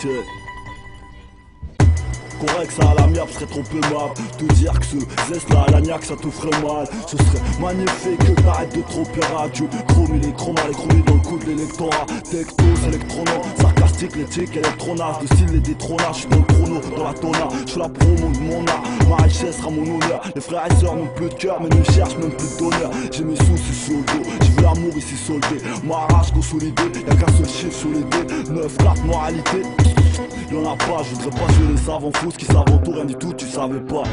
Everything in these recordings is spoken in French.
to it. Correct, ça à la miap serait trop aimable Te dire que ce zeste là à l'agnac ça te ferait mal. Ce serait magnifique que t'arrêtes de trop radio. Chromie les chromas, les chromies dans le coup de l'électorat Tectos, électronon, sarcastique, l'éthique, électronage Le style, les détrônages, j'suis dans le chrono, dans la tona. J'suis la promo de mon art, ma richesse sera mon honneur. Les frères et sœurs n'ont plus de cœur mais ne cherchent même plus d'honneur J'ai mes soucis sur le dos, j'ai vu l'amour ici soldé. Ma rage consolidée, y'a qu'un seul chiffre sur les dés. 9 cartes moralité Y'en a pas, je voudrais pas jouer les savants fous qui savent tout, rien du tout, tu savais pas.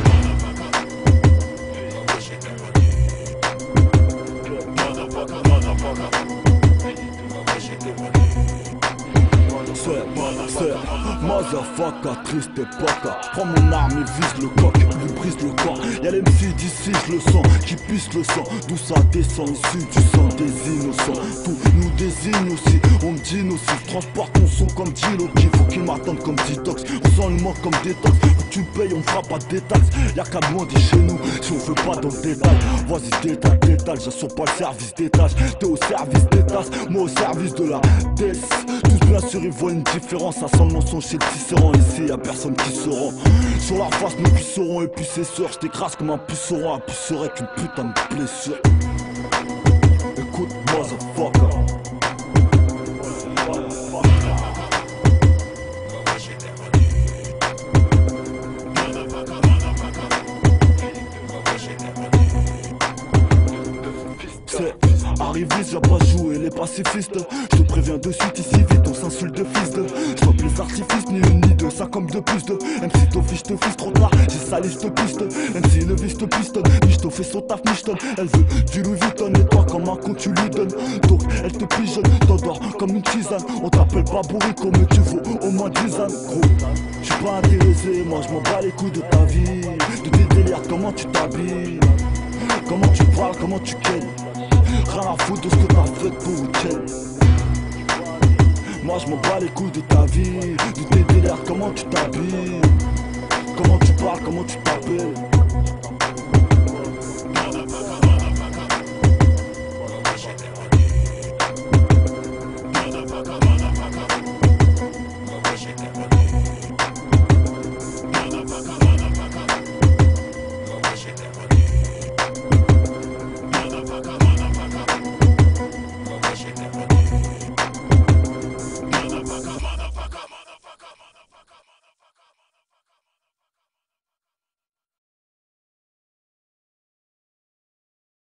C'est, motherfucker, triste époque. Prends mon arme et vise le coq, lui brise le corps. Y'a les MC d'ici, je le sens, qui pisse le sang. D'où ça descend, issu du sang des innocents. Tout nous désigne aussi, on me dit nocif. Transporte mon son comme Dilo, qui faut qu'il m'attende comme detox. On sent le manque comme détox, tu payes, on fera pas des taxes Y'a qu'à demander chez nous, si on veut pas dans le détail. Vas-y détail, détail, j'assure pas le service d'étage T'es au service des tasses, moi au service de la DES Tous bien sûr ils voient une différence, ça sent le mensonge chez le tisserand. Ici y'a personne qui se rend. Sur la face nous puisserons et puis c'est sûr. Je t'écrase comme un puceron, un puceron avec une putain de blessure. Écoute motherfucker C'est j'ai pas joué les pacifistes. Je te préviens de suite ici vite on s'insulte de fils de. Sois plus artifice ni une ni deux, ça comme de plus de. MC ton fiche te fils trop tard, j'ai sa liste piste. MC le vice te pistonne, Michto fait son taf Michton Elle veut du Louis Vuitton et toi comme un con tu lui donnes. Donc elle te pigeonne, t'endors comme une tisane. On t'appelle pas bourrico mais tu vaux au moins 10 ans. Gros, je suis pas intéressé, moi je m'en bats les couilles de ta vie. De tes délires, comment tu t'habilles? Comment tu parles, comment tu kennes Rien à foutre de ce que t'as fait pour week Moi je m'en bats les couilles de ta vie De tes délires, comment tu t'habilles? Comment tu parles, comment tu t'appelles?